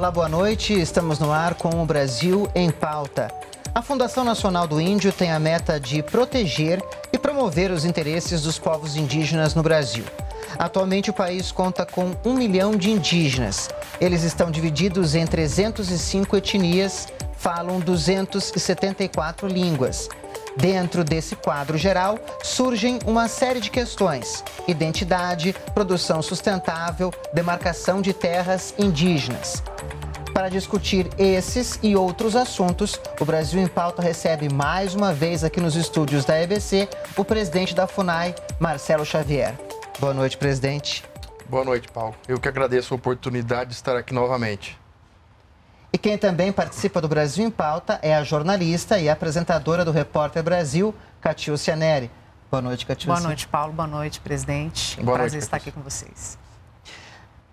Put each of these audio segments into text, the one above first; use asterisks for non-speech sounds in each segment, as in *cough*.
Olá, boa noite. Estamos no ar com o Brasil em pauta. A Fundação Nacional do Índio tem a meta de proteger e promover os interesses dos povos indígenas no Brasil. Atualmente, o país conta com um milhão de indígenas. Eles estão divididos em 305 etnias, falam 274 línguas. Dentro desse quadro geral, surgem uma série de questões: identidade, produção sustentável, demarcação de terras indígenas. Para discutir esses e outros assuntos, o Brasil em Pauta recebe mais uma vez aqui nos estúdios da EBC o presidente da FUNAI, Marcelo Xavier. Boa noite, presidente. Boa noite, Paulo. Eu que agradeço a oportunidade de estar aqui novamente. E quem também participa do Brasil em Pauta é a jornalista e apresentadora do Repórter Brasil, Catiúcia Neri. Boa noite, Catiúcia. Boa noite, Paulo. Boa noite, presidente. Boa Prazer noite, estar aqui com vocês.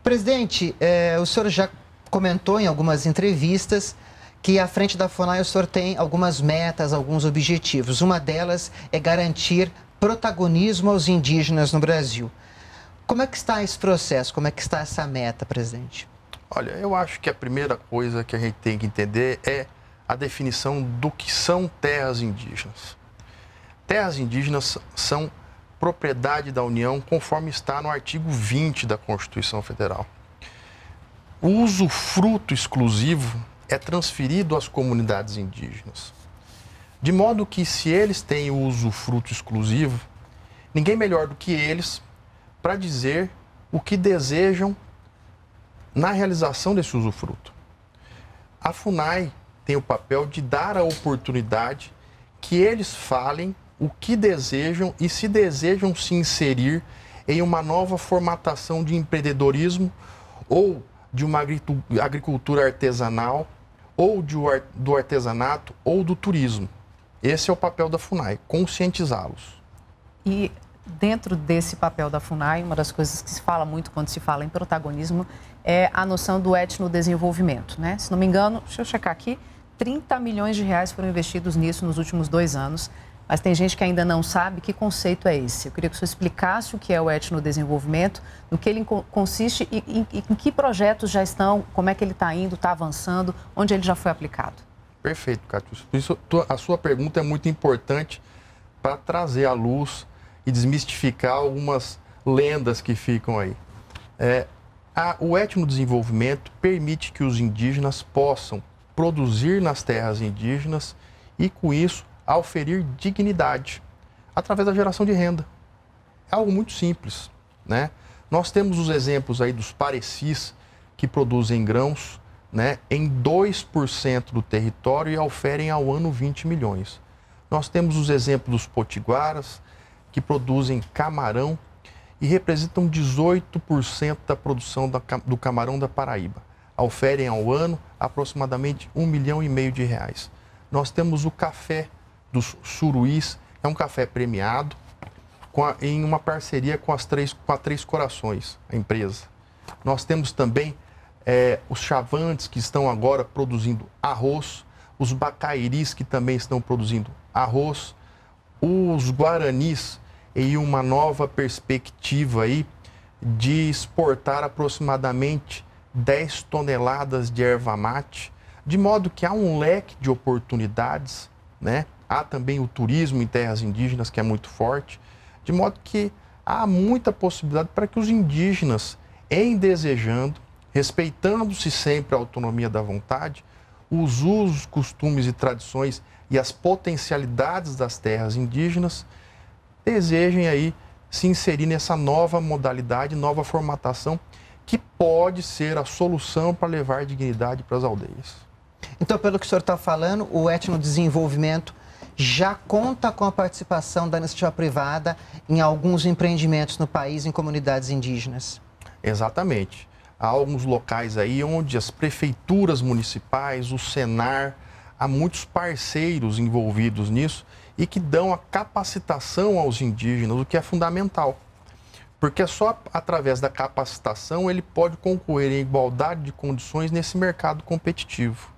Presidente, eh, o senhor já comentou em algumas entrevistas que à frente da FUNAI o senhor tem algumas metas, alguns objetivos. Uma delas é garantir protagonismo aos indígenas no Brasil. Como é que está esse processo? Como é que está essa meta, presidente? Olha, eu acho que a primeira coisa que a gente tem que entender é a definição do que são terras indígenas. Terras indígenas são propriedade da União, conforme está no artigo 20 da Constituição Federal. O usufruto exclusivo é transferido às comunidades indígenas. De modo que, se eles têm o usufruto exclusivo, ninguém melhor do que eles para dizer o que desejam na realização desse usufruto. A FUNAI tem o papel de dar a oportunidade que eles falem o que desejam e se desejam se inserir em uma nova formatação de empreendedorismo ou de uma agricultura artesanal ou do artesanato ou do turismo. Esse é o papel da FUNAI, conscientizá-los. E dentro desse papel da FUNAI, uma das coisas que se fala muito quando se fala em protagonismo é a noção do etnodesenvolvimento. Né? Se não me engano, deixa eu checar aqui, 30 milhões de reais foram investidos nisso nos últimos dois anos. Mas tem gente que ainda não sabe que conceito é esse. Eu queria que o senhor explicasse o que é o etnodesenvolvimento, no que ele consiste e em, em que projetos já estão, como é que ele está indo, está avançando, onde ele já foi aplicado. Perfeito, Catius. Isso, a sua pergunta é muito importante para trazer à luz e desmistificar algumas lendas que ficam aí. É, a, o etnodesenvolvimento permite que os indígenas possam produzir nas terras indígenas e, com isso, oferir dignidade através da geração de renda. É algo muito simples, né? Nós temos os exemplos aí dos parecis que produzem grãos, né, em 2% do território e oferem ao ano 20 milhões. Nós temos os exemplos dos potiguaras, que produzem camarão e representam 18% da produção do camarão da Paraíba. Oferem ao ano aproximadamente um milhão e meio de reais. Nós temos o café dos suruís, é um café premiado a, em uma parceria com as três, com a Três Corações, a empresa. Nós temos também é, os chavantes que estão agora produzindo arroz, os bacairis que também estão produzindo arroz, os guaranis em uma nova perspectiva aí de exportar aproximadamente 10 toneladas de erva mate, de modo que há um leque de oportunidades, né? Há também o turismo em terras indígenas que é muito forte, de modo que há muita possibilidade para que os indígenas, em desejando, respeitando-se sempre a autonomia da vontade, os usos, costumes e tradições e as potencialidades das terras indígenas, desejem aí se inserir nessa nova modalidade, nova formatação, que pode ser a solução para levar dignidade para as aldeias. Então, pelo que o senhor está falando, o etnodesenvolvimento já conta com a participação da iniciativa privada em alguns empreendimentos no país, em comunidades indígenas. Exatamente. Há alguns locais aí onde as prefeituras municipais, o Senar, há muitos parceiros envolvidos nisso e que dão a capacitação aos indígenas, o que é fundamental. Porque é só através da capacitação ele pode concorrer em igualdade de condições nesse mercado competitivo.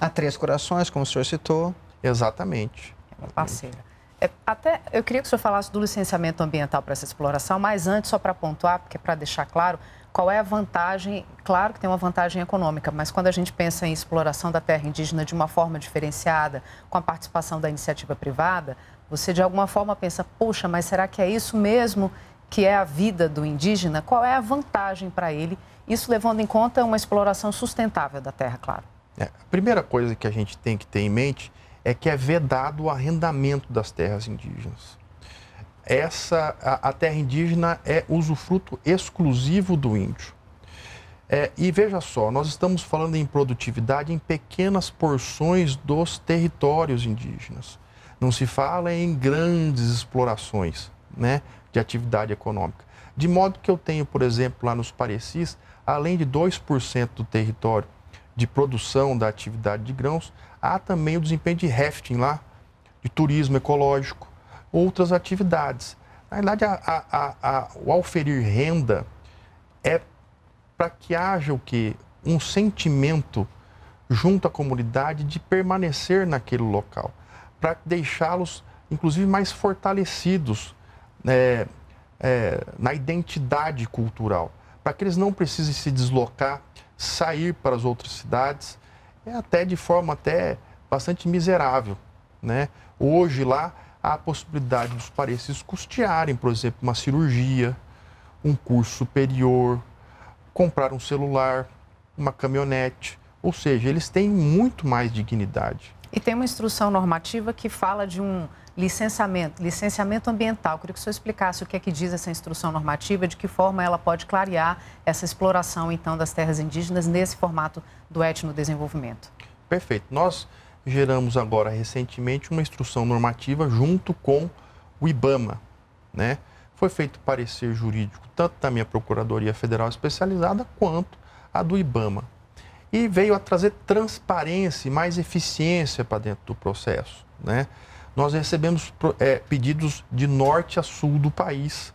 Há três corações, como o senhor citou. Exatamente. É uma parceira. É, até eu queria que o senhor falasse do licenciamento ambiental para essa exploração, mas antes, só para pontuar, porque é para deixar claro, qual é a vantagem? Claro que tem uma vantagem econômica, mas quando a gente pensa em exploração da terra indígena de uma forma diferenciada, com a participação da iniciativa privada, você de alguma forma pensa, puxa, mas será que é isso mesmo que é a vida do indígena? Qual é a vantagem para ele? Isso levando em conta uma exploração sustentável da terra, claro. É, a primeira coisa que a gente tem que ter em mente é que é vedado o arrendamento das terras indígenas essa a, a terra indígena é usufruto exclusivo do índio. É, e veja só, nós estamos falando em produtividade em pequenas porções dos territórios indígenas. Não se fala em grandes explorações né, de atividade econômica. De modo que eu tenho, por exemplo, lá nos Parecis, além de 2% do território de produção da atividade de grãos, há também o desempenho de rafting lá, de turismo ecológico, outras atividades. Na verdade, a, a, a, o auferir renda é para que haja o quê? Um sentimento junto à comunidade de permanecer naquele local, para deixá-los, inclusive, mais fortalecidos é, é, na identidade cultural, para que eles não precisem se deslocar, sair para as outras cidades, é até de forma até bastante miserável, né? Hoje lá a possibilidade dos parecidos custearem, por exemplo, uma cirurgia, um curso superior, comprar um celular, uma caminhonete. Ou seja, eles têm muito mais dignidade. E tem uma instrução normativa que fala de um licenciamento, licenciamento ambiental. Eu queria que o senhor explicasse o que é que diz essa instrução normativa, de que forma ela pode clarear essa exploração, então, das terras indígenas nesse formato do etnodesenvolvimento. Perfeito. Nós geramos agora recentemente uma instrução normativa junto com o IBAMA, né? Foi feito parecer jurídico tanto da minha Procuradoria Federal Especializada quanto a do IBAMA. E veio a trazer transparência e mais eficiência para dentro do processo, né? Nós recebemos é, pedidos de norte a sul do país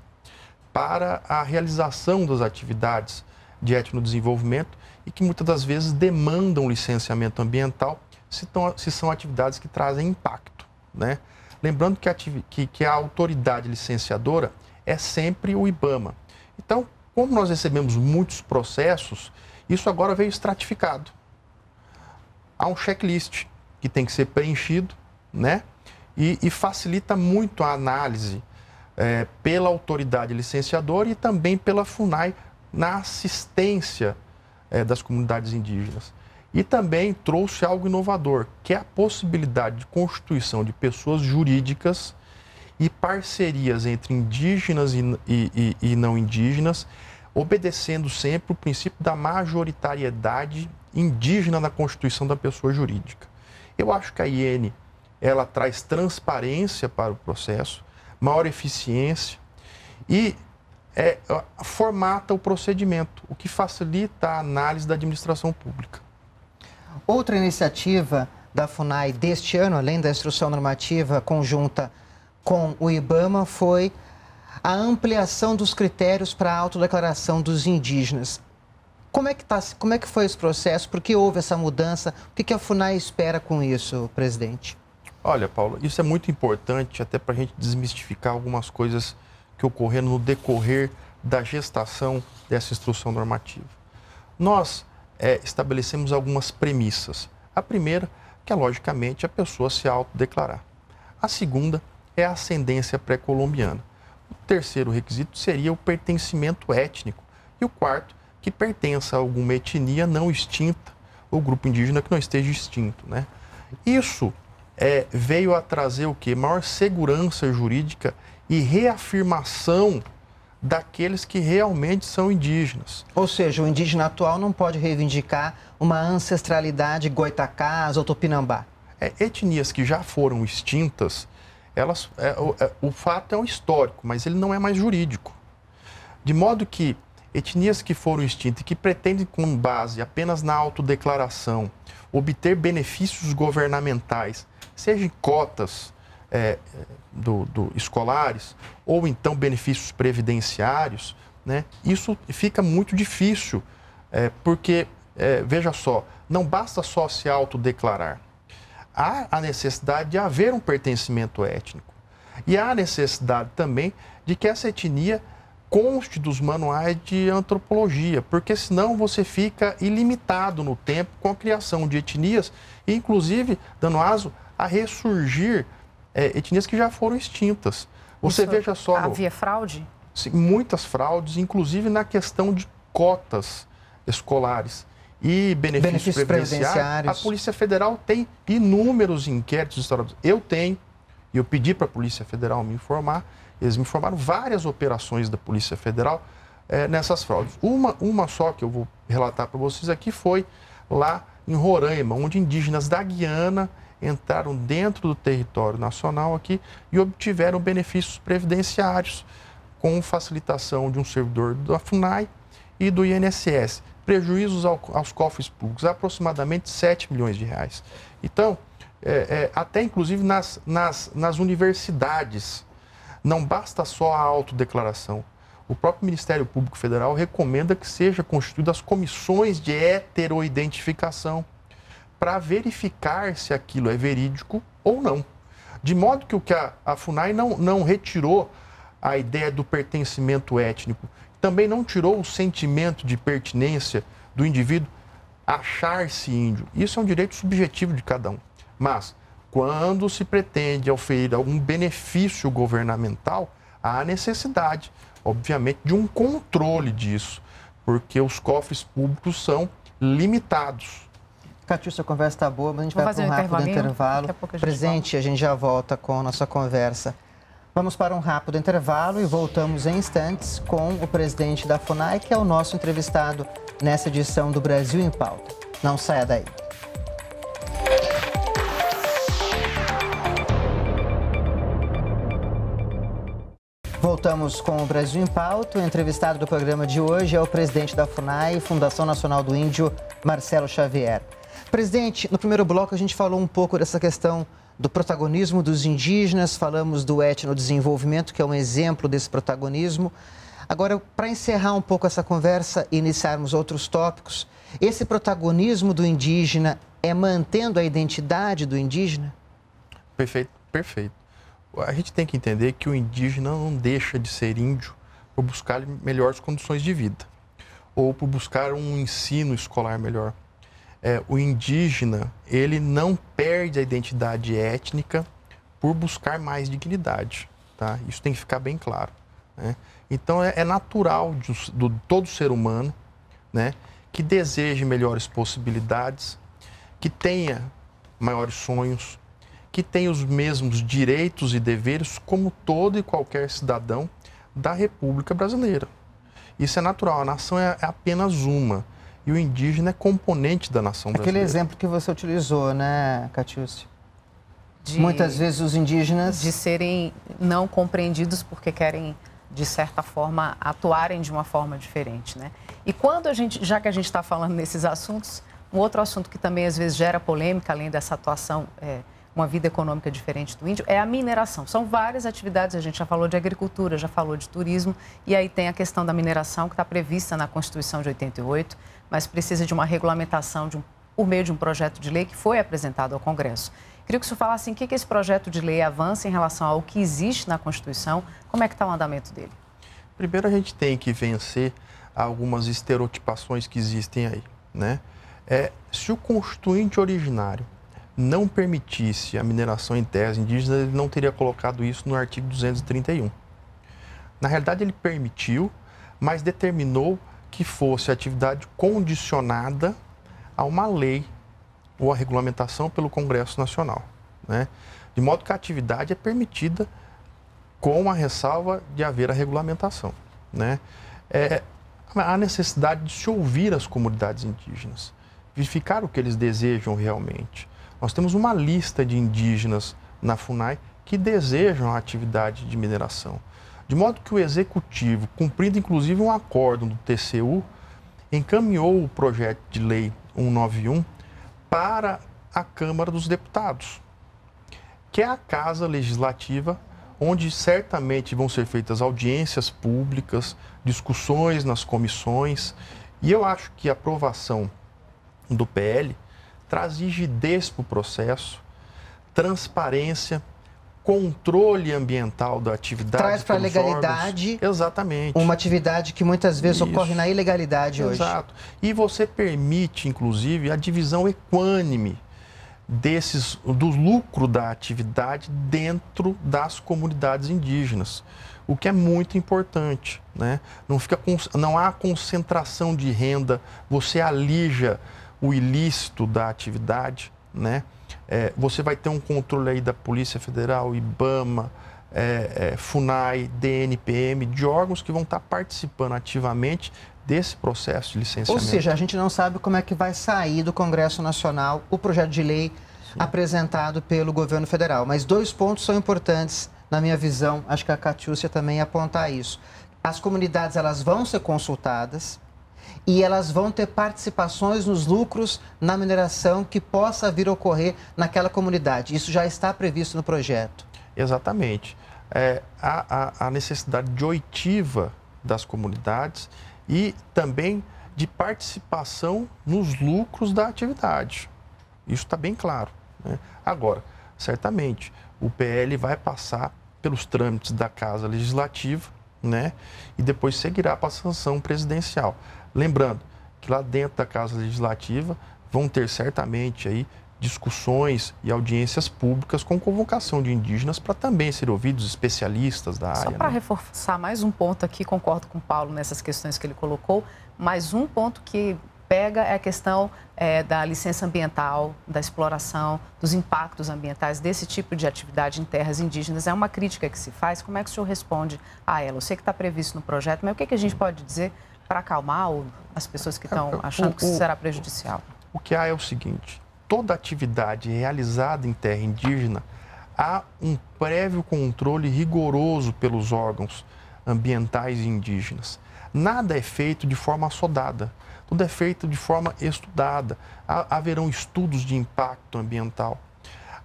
para a realização das atividades de etnodesenvolvimento e que muitas das vezes demandam licenciamento ambiental se, tão, se são atividades que trazem impacto. Né? Lembrando que a, que, que a autoridade licenciadora é sempre o IBAMA. Então, como nós recebemos muitos processos, isso agora veio estratificado. Há um checklist que tem que ser preenchido, né? E, e facilita muito a análise é, pela autoridade licenciadora e também pela FUNAI na assistência é, das comunidades indígenas. E também trouxe algo inovador, que é a possibilidade de constituição de pessoas jurídicas e parcerias entre indígenas e, e, e não indígenas, obedecendo sempre o princípio da majoritariedade indígena na constituição da pessoa jurídica. Eu acho que a IN ela traz transparência para o processo, maior eficiência e é, formata o procedimento, o que facilita a análise da administração pública. Outra iniciativa da FUNAI deste ano, além da instrução normativa conjunta com o IBAMA, foi a ampliação dos critérios para a autodeclaração dos indígenas. Como é que, tá, como é que foi esse processo? Por que houve essa mudança? O que, a FUNAI espera com isso, presidente? Olha, Paulo, isso é muito importante até para a gente desmistificar algumas coisas que ocorreram no decorrer da gestação dessa instrução normativa. Nós é, estabelecemos algumas premissas. A primeira, que é logicamente a pessoa se autodeclarar. A segunda é a ascendência pré-colombiana. O terceiro requisito seria o pertencimento étnico. E o quarto, que pertença a alguma etnia não extinta ou grupo indígena que não esteja extinto. Né? Isso é, veio a trazer o que? Maior segurança jurídica e reafirmação daqueles que realmente são indígenas. Ou seja, o indígena atual não pode reivindicar uma ancestralidade goitacás ou tupinambá. É, etnias que já foram extintas, elas, é, o, é, o fato é um histórico, mas ele não é mais jurídico. De modo que etnias que foram extintas e que pretendem, com base apenas na autodeclaração, obter benefícios governamentais, seja em cotas, é, do, do, escolares ou então benefícios previdenciários, né, isso fica muito difícil, é, porque, é, veja só, não basta só se autodeclarar. Há a necessidade de haver um pertencimento étnico. E há a necessidade também de que essa etnia conste dos manuais de antropologia, porque senão você fica ilimitado no tempo com a criação de etnias, inclusive dando aso a ressurgir é, etnias que já foram extintas. Você Isso veja só. Havia fraude? Sim, muitas fraudes, inclusive na questão de cotas escolares e benefícios, benefícios previdenciários. previdenciários. A Polícia Federal tem inúmeros inquéritos instaurados. Eu tenho, e eu pedi para a Polícia Federal me informar, eles me informaram várias operações da Polícia Federal é, nessas fraudes. Uma, uma só que eu vou relatar para vocês aqui foi lá em Roraima, onde indígenas da Guiana entraram dentro do território nacional aqui e obtiveram benefícios previdenciários com facilitação de um servidor da FUNAI e do INSS. Prejuízos ao, aos cofres públicos, aproximadamente 7 milhões de reais. Então, é, é, até inclusive nas, nas, nas universidades, não basta só a autodeclaração. O próprio Ministério Público Federal recomenda que sejam constituídas comissões de heteroidentificação para verificar se aquilo é verídico ou não. De modo que o que a, a FUNAI não, não retirou a ideia do pertencimento étnico, também não tirou o sentimento de pertinência do indivíduo achar-se índio. Isso é um direito subjetivo de cada um. Mas quando se pretende oferir algum benefício governamental, há necessidade, obviamente, de um controle disso, porque os cofres públicos são limitados. Catiúcia, a conversa está boa, mas a gente Vou vai para um rápido intervalo. A Presente, a gente já volta com a nossa conversa. Vamos para um rápido intervalo e voltamos em instantes com o presidente da FUNAI, que é o nosso entrevistado nessa edição do Brasil em Pauta. Não saia daí. Voltamos com o Brasil em Pauta. O entrevistado do programa de hoje é o presidente da FUNAI, Fundação Nacional do Índio, Marcelo Xavier. Presidente, no primeiro bloco a gente falou um pouco dessa questão do protagonismo dos indígenas, falamos do etnodesenvolvimento, que é um exemplo desse protagonismo. Agora, para encerrar um pouco essa conversa e iniciarmos outros tópicos, esse protagonismo do indígena é mantendo a identidade do indígena? Perfeito, perfeito a gente tem que entender que o indígena não deixa de ser índio por buscar melhores condições de vida ou por buscar um ensino escolar melhor. É, o indígena ele não perde a identidade étnica por buscar mais dignidade, tá? Isso tem que ficar bem claro. Né? Então é, é natural de, do todo ser humano, né, que deseje melhores possibilidades, que tenha maiores sonhos, que tem os mesmos direitos e deveres como todo e qualquer cidadão da República Brasileira. Isso é natural, a nação é, é apenas uma e o indígena é componente da nação brasileira. Aquele exemplo que você utilizou, né, Catiúcio? De, Muitas vezes os indígenas... De serem não compreendidos porque querem, de certa forma, atuarem de uma forma diferente, né? E quando a gente, já que a gente está falando nesses assuntos, um outro assunto que também às vezes gera polêmica, além dessa atuação é, uma vida econômica diferente do índio, é a mineração. São várias atividades, a gente já falou de agricultura, já falou de turismo, e aí tem a questão da mineração, que está prevista na Constituição de 88, mas precisa de uma regulamentação de um, por meio de um projeto de lei que foi apresentado ao Congresso. Queria que o senhor falasse em que, que esse projeto de lei avança em relação ao que existe na Constituição, como é que está o andamento dele? Primeiro, a gente tem que vencer algumas estereotipações que existem aí, né? É, se o constituinte originário não permitisse a mineração em terras indígenas, ele não teria colocado isso no artigo 231. Na realidade, ele permitiu, mas determinou que fosse atividade condicionada a uma lei ou a regulamentação pelo Congresso Nacional. Né? De modo que a atividade é permitida com a ressalva de haver a regulamentação. Né? É, há necessidade de se ouvir as comunidades indígenas, verificar o que eles desejam realmente. Nós temos uma lista de indígenas na FUNAI que desejam a atividade de mineração. De modo que o executivo, cumprindo inclusive um acordo do TCU, encaminhou o projeto de lei 191 para a Câmara dos Deputados, que é a casa legislativa onde certamente vão ser feitas audiências públicas, discussões nas comissões, e eu acho que a aprovação do PL traz rigidez para o processo, transparência, controle ambiental da atividade. Traz para a legalidade. Órgãos. Exatamente. Uma atividade que muitas vezes Isso. ocorre na ilegalidade Exato. hoje. Exato. E você permite, inclusive, a divisão equânime desses do lucro da atividade dentro das comunidades indígenas, o que é muito importante, né? Não fica não há concentração de renda, você alija o ilícito da atividade, né? É, você vai ter um controle aí da Polícia Federal, IBAMA, é, é, FUNAI, DNPM, de órgãos que vão estar participando ativamente desse processo de licenciamento. Ou seja, a gente não sabe como é que vai sair do Congresso Nacional o projeto de lei Sim. apresentado pelo governo federal. Mas dois pontos são importantes na minha visão, acho que a Catiúcia também aponta isso. As comunidades elas vão ser consultadas e elas vão ter participações nos lucros na mineração que possa vir a ocorrer naquela comunidade. Isso já está previsto no projeto. Exatamente. É, a, a, a necessidade de oitiva das comunidades e também de participação nos lucros da atividade. Isso está bem claro. Né? Agora, certamente, o PL vai passar pelos trâmites da Casa Legislativa né? e depois seguirá para a sanção presidencial. Lembrando que lá dentro da Casa Legislativa vão ter certamente aí discussões e audiências públicas com convocação de indígenas para também ser ouvidos especialistas da área. Só para né? reforçar mais um ponto aqui, concordo com o Paulo nessas questões que ele colocou, mas um ponto que pega é a questão é, da licença ambiental, da exploração, dos impactos ambientais desse tipo de atividade em terras indígenas. É uma crítica que se faz. Como é que o senhor responde a ela? Eu sei que está previsto no projeto, mas o que, que a gente pode dizer para acalmar as pessoas que estão achando que isso será prejudicial? O que há é o seguinte: toda atividade realizada em terra indígena há um prévio controle rigoroso pelos órgãos ambientais e indígenas. Nada é feito de forma assodada, tudo é feito de forma estudada. Haverão estudos de impacto ambiental,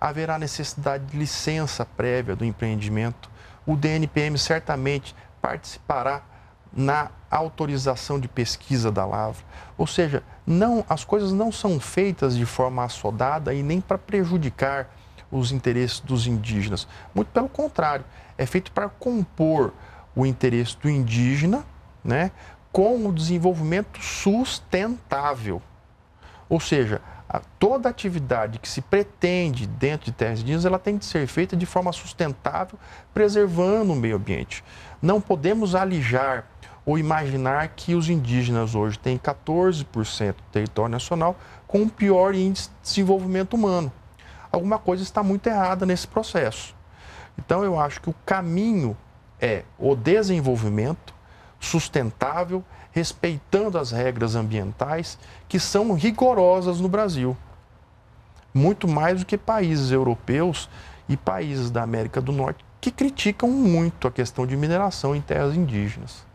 haverá necessidade de licença prévia do empreendimento. O DNPM certamente participará na autorização de pesquisa da lavra. Ou seja, não, as coisas não são feitas de forma assodada e nem para prejudicar os interesses dos indígenas. Muito pelo contrário, é feito para compor o interesse do indígena né, com o desenvolvimento sustentável. Ou seja, a, toda atividade que se pretende dentro de terras indígenas, ela tem que ser feita de forma sustentável, preservando o meio ambiente. Não podemos alijar ou imaginar que os indígenas hoje têm 14% do território nacional com o pior índice de desenvolvimento humano. Alguma coisa está muito errada nesse processo. Então, eu acho que o caminho é o desenvolvimento sustentável, respeitando as regras ambientais que são rigorosas no Brasil. Muito mais do que países europeus e países da América do Norte que criticam muito a questão de mineração em terras indígenas.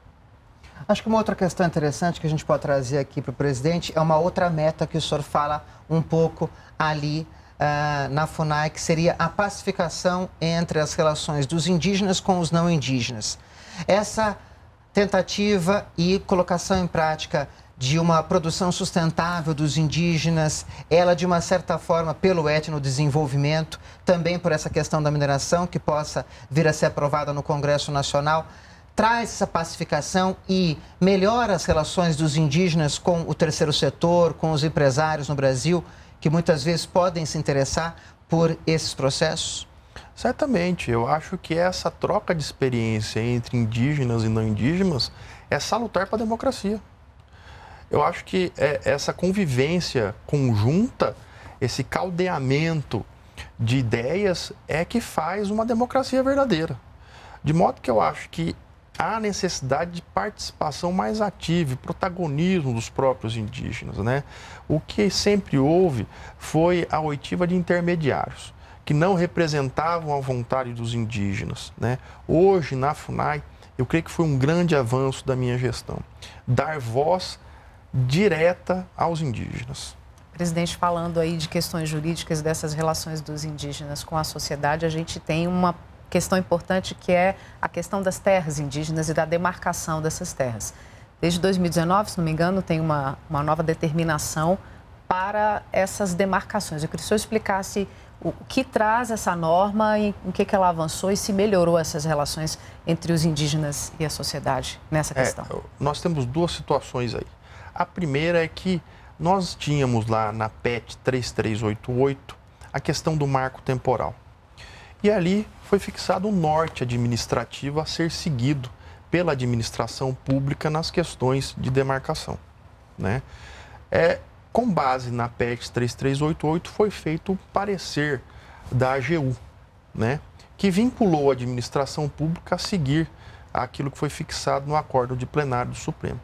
Acho que uma outra questão interessante que a gente pode trazer aqui para o presidente é uma outra meta que o senhor fala um pouco ali uh, na FUNAI, que seria a pacificação entre as relações dos indígenas com os não indígenas. Essa tentativa e colocação em prática de uma produção sustentável dos indígenas, ela de uma certa forma pelo etnodesenvolvimento, também por essa questão da mineração que possa vir a ser aprovada no Congresso Nacional traz essa pacificação e melhora as relações dos indígenas com o terceiro setor, com os empresários no Brasil, que muitas vezes podem se interessar por esses processos? Certamente, eu acho que essa troca de experiência entre indígenas e não indígenas é salutar para a democracia. Eu acho que é essa convivência conjunta, esse caldeamento de ideias é que faz uma democracia verdadeira. De modo que eu acho que há necessidade de participação mais ativa, protagonismo dos próprios indígenas. Né? O que sempre houve foi a oitiva de intermediários, que não representavam a vontade dos indígenas. Né? Hoje, na FUNAI, eu creio que foi um grande avanço da minha gestão, dar voz direta aos indígenas. Presidente, falando aí de questões jurídicas dessas relações dos indígenas com a sociedade, a gente tem uma questão importante que é a questão das terras indígenas e da demarcação dessas terras. Desde 2019, se não me engano, tem uma, uma nova determinação para essas demarcações. Eu queria que o senhor explicasse o que traz essa norma e em que, que ela avançou e se melhorou essas relações entre os indígenas e a sociedade nessa é, questão? É, nós temos duas situações aí. A primeira é que nós tínhamos lá na PET 3388 a questão do marco temporal. E ali foi fixado um norte administrativo a ser seguido pela administração pública nas questões de demarcação. Né? É, com base na PET 3388, foi feito o parecer da AGU, né? que vinculou a administração pública a seguir aquilo que foi fixado no acordo de plenário do Supremo.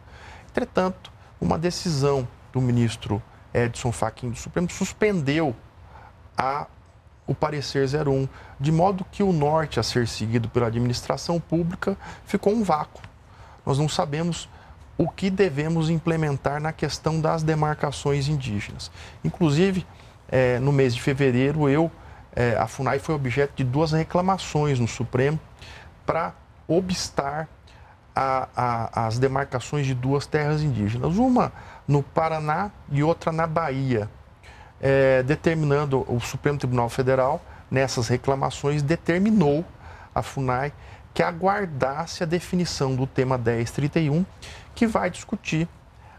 Entretanto, uma decisão do ministro Edson Fachin do Supremo suspendeu a, o parecer 01, de modo que o norte a ser seguido pela administração pública ficou um vácuo. Nós não sabemos o que devemos implementar na questão das demarcações indígenas. Inclusive, é, no mês de fevereiro, eu, é, a FUNAI foi objeto de duas reclamações no Supremo para obstar a, a, as demarcações de duas terras indígenas, uma no Paraná e outra na Bahia, é, determinando o Supremo Tribunal Federal, nessas reclamações, determinou a FUNAI que aguardasse a definição do tema 1031, que vai discutir,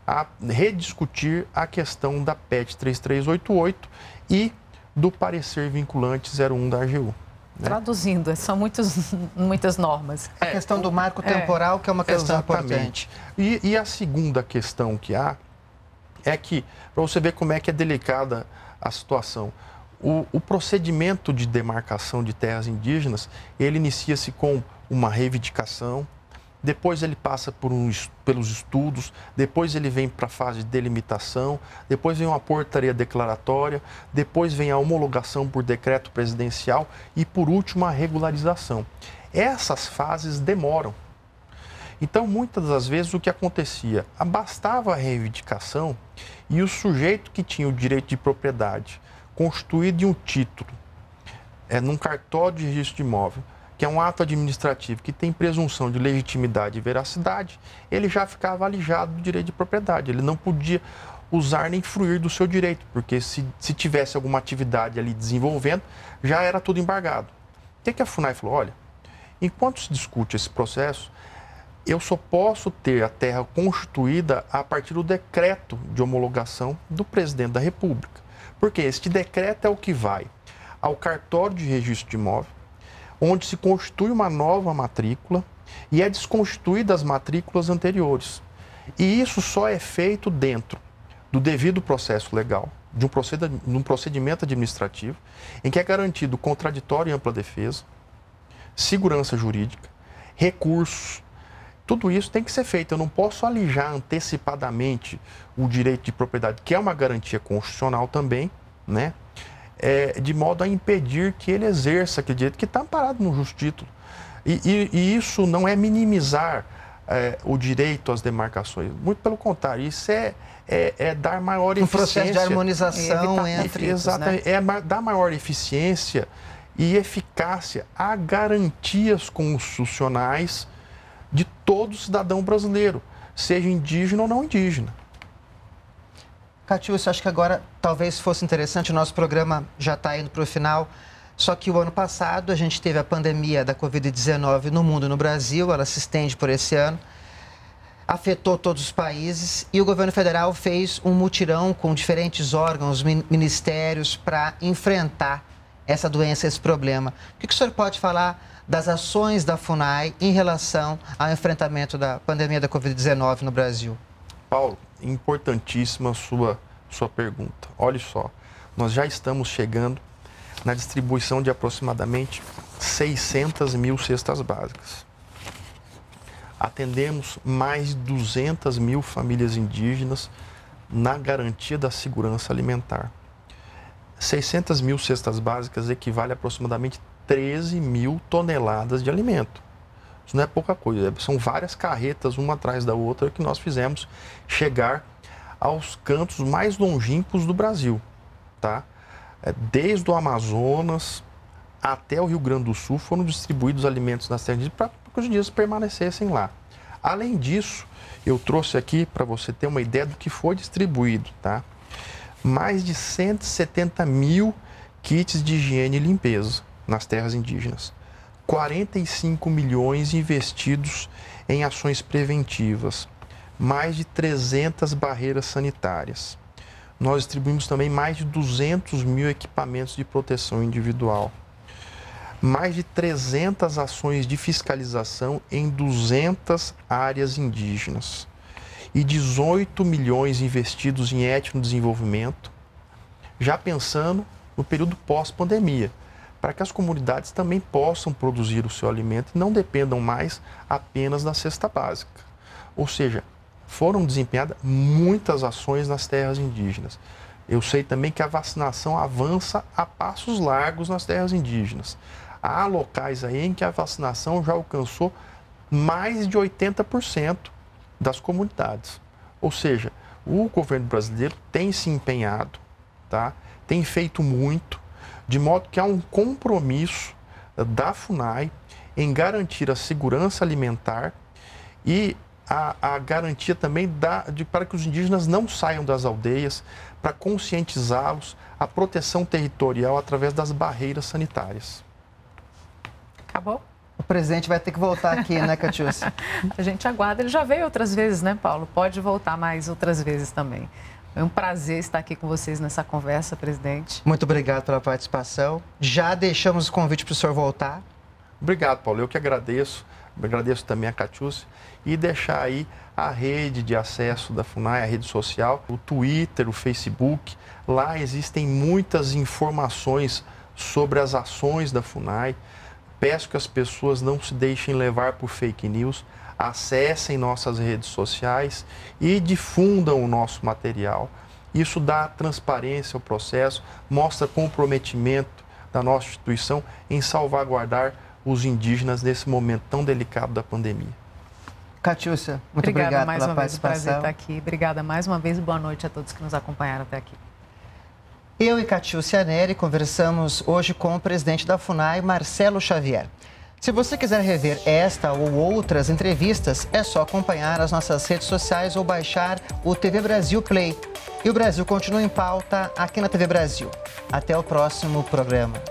a, rediscutir a questão da PET 3388 e do parecer vinculante 01 da AGU. Né? Traduzindo, são muitos, *laughs* muitas normas. A questão do marco é. temporal, é, que é uma questão exatamente. importante. E, e a segunda questão que há é que, para você ver como é que é delicada a situação, o, o procedimento de demarcação de terras indígenas, ele inicia-se com uma reivindicação, depois ele passa por um, pelos estudos, depois ele vem para a fase de delimitação, depois vem uma portaria declaratória, depois vem a homologação por decreto presidencial e, por último, a regularização. Essas fases demoram. Então, muitas das vezes, o que acontecia? Bastava a reivindicação e o sujeito que tinha o direito de propriedade constituído em um título, é, num cartório de registro de imóvel, que é um ato administrativo que tem presunção de legitimidade e veracidade, ele já ficava alijado do direito de propriedade. Ele não podia usar nem fruir do seu direito, porque se, se tivesse alguma atividade ali desenvolvendo, já era tudo embargado. O que, que a FUNAI falou? Olha, enquanto se discute esse processo, eu só posso ter a terra constituída a partir do decreto de homologação do presidente da República. Porque este decreto é o que vai ao cartório de registro de imóvel, onde se constitui uma nova matrícula e é desconstituída as matrículas anteriores. E isso só é feito dentro do devido processo legal, de um procedimento administrativo, em que é garantido contraditório e ampla defesa, segurança jurídica, recursos. Tudo isso tem que ser feito. Eu não posso alijar antecipadamente o direito de propriedade, que é uma garantia constitucional também, né? é, de modo a impedir que ele exerça aquele direito que está amparado no justo título. E, e, e, isso não é minimizar é, o direito às demarcações, muito pelo contrário, isso é, é, é dar maior um eficiência. Um processo de harmonização entre. Exatamente, né? é dar maior eficiência e eficácia a garantias constitucionais de todo cidadão brasileiro, seja indígena ou não indígena. Catiúcio, acho que agora talvez fosse interessante, o nosso programa já está indo para o final, só que o ano passado a gente teve a pandemia da Covid-19 no mundo e no Brasil, ela se estende por esse ano, afetou todos os países e o governo federal fez um mutirão com diferentes órgãos, ministérios, para enfrentar essa doença, esse problema. O que o senhor pode falar das ações da FUNAI em relação ao enfrentamento da pandemia da Covid-19 no Brasil? Paulo, importantíssima sua, sua pergunta. Olha só, nós já estamos chegando na distribuição de aproximadamente 600 mil cestas básicas. Atendemos mais de 200 mil famílias indígenas na garantia da segurança alimentar. 600 mil cestas básicas equivale a aproximadamente 13 mil toneladas de alimento. Isso não é pouca coisa, é, são várias carretas, uma atrás da outra, que nós fizemos chegar aos cantos mais longínquos do Brasil, tá? É, desde o Amazonas até o Rio Grande do Sul foram distribuídos alimentos nas terras para que os dias permanecessem lá. Além disso, eu trouxe aqui para você ter uma ideia do que foi distribuído, tá? Mais de 170 mil kits de higiene e limpeza nas terras indígenas. 45 milhões investidos em ações preventivas, mais de 300 barreiras sanitárias. Nós distribuímos também mais de 200 mil equipamentos de proteção individual. Mais de 300 ações de fiscalização em 200 áreas indígenas. E 18 milhões investidos em etnodesenvolvimento, já pensando no período pós-pandemia, para que as comunidades também possam produzir o seu alimento e não dependam mais apenas da cesta básica. Ou seja, foram desempenhadas muitas ações nas terras indígenas. Eu sei também que a vacinação avança a passos largos nas terras indígenas. Há locais aí em que a vacinação já alcançou mais de 80% das comunidades. Ou seja, o governo brasileiro tem se empenhado, tá? tem feito muito, de modo que há um compromisso da FUNAI em garantir a segurança alimentar e a, a garantia também da, de, para que os indígenas não saiam das aldeias, para conscientizá-los, a proteção territorial através das barreiras sanitárias. Acabou? O presidente vai ter que voltar aqui, né, Catiúcia? *laughs* a gente aguarda. Ele já veio outras vezes, né, Paulo? Pode voltar mais outras vezes também. É um prazer estar aqui com vocês nessa conversa, presidente. Muito obrigado pela participação. Já deixamos o convite para o senhor voltar. Obrigado, Paulo. Eu que agradeço. Agradeço também a Catiúcia e deixar aí a rede de acesso da FUNAI, a rede social, o Twitter, o Facebook. Lá existem muitas informações sobre as ações da FUNAI. Peço que as pessoas não se deixem levar por fake news, acessem nossas redes sociais e difundam o nosso material. Isso dá transparência ao processo, mostra comprometimento da nossa instituição em salvaguardar os indígenas nesse momento tão delicado da pandemia. Catiúcia, muito Obrigada mais pela uma vez, prazer estar aqui. Obrigada mais uma vez e boa noite a todos que nos acompanharam até aqui. Eu e Catiúcia Neri conversamos hoje com o presidente da FUNAI, Marcelo Xavier. Se você quiser rever esta ou outras entrevistas, é só acompanhar as nossas redes sociais ou baixar o TV Brasil Play. E o Brasil continua em pauta aqui na TV Brasil. Até o próximo programa.